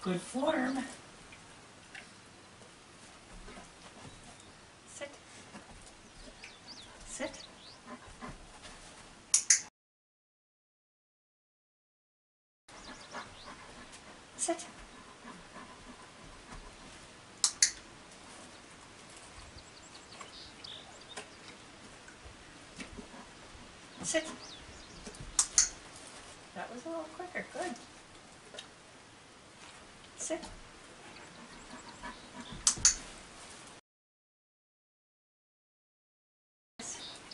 Good form. Sit. Sit. Sit. Sit. That was a little quicker, good. Sit.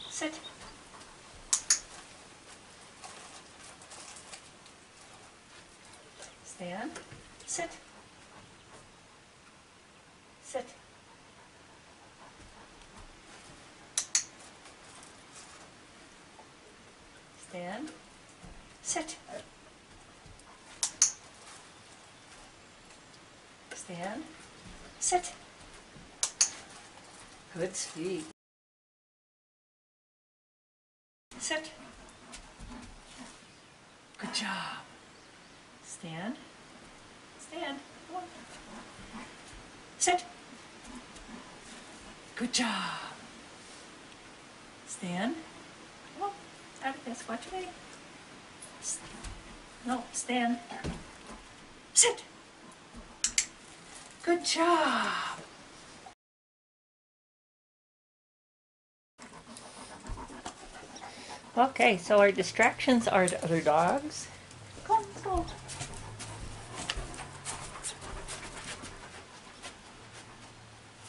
Sit. Stand. Sit. Sit. Stand. Sit. Stand. Sit. Good speed. Sit. Good job. Stand. Stand. Come on. Sit. Good job. Stand. Come on. This. Watch me. No, stand. Sit. Good job. Okay, so our distractions are the other dogs. Come on, let's go.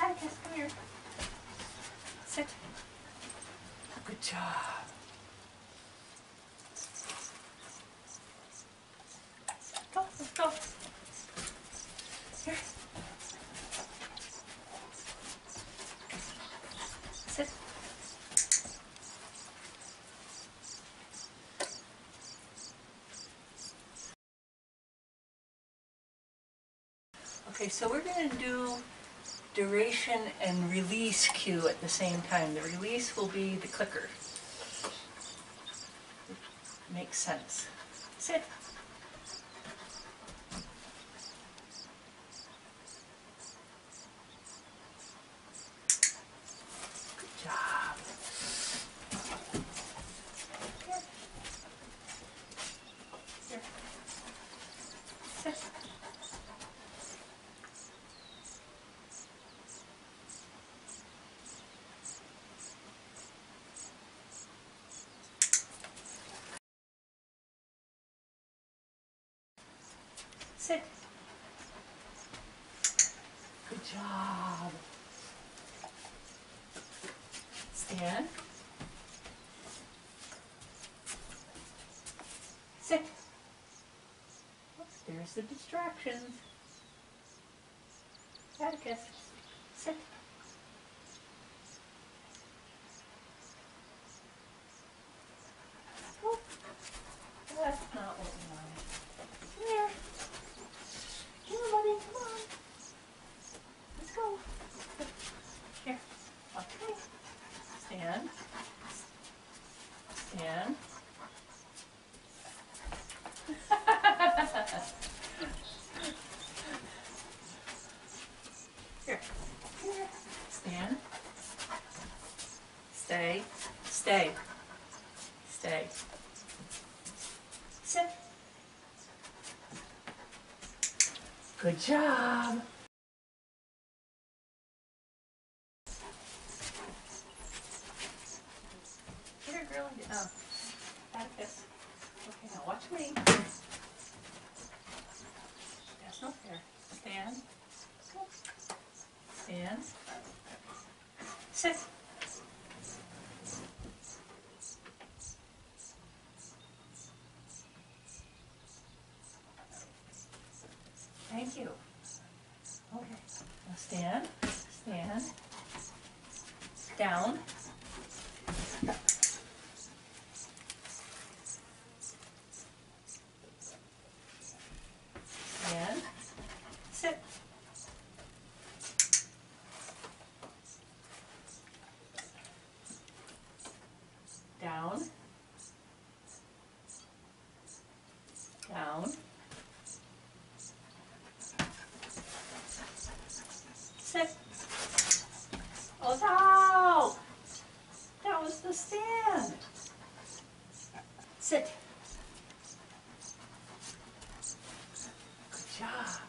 Atticus, come here. Sit. Good job. Go, let's go. Here. Sit. Okay, so we're gonna do duration and release cue at the same time. The release will be the clicker. It Makes sense. Sit. Good job. Here. Here. Sit. Sit. Good job. Stand. Sit. Oops, there's the distractions. Atticus, sit. Oh, that's not what we wanted. Come here. Come on, buddy, come on. Let's go. Here, watch me. Stand. Stand. Here. Stand. Stay. Stay. Stay. Sit. Good job. Here, girl. Oh, Atticus. Okay, now watch me. That's not fair. Stand. Stand. Sit. Thank you. Okay, now stand, stand, down. Sit. Oh no! That was the sand. Sit. Good job.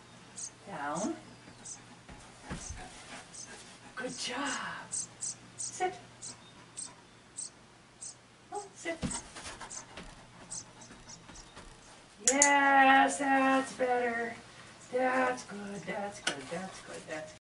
Down. Good job. Sit. Oh, sit. Yes, that's better. That's good, that's good, that's good, that's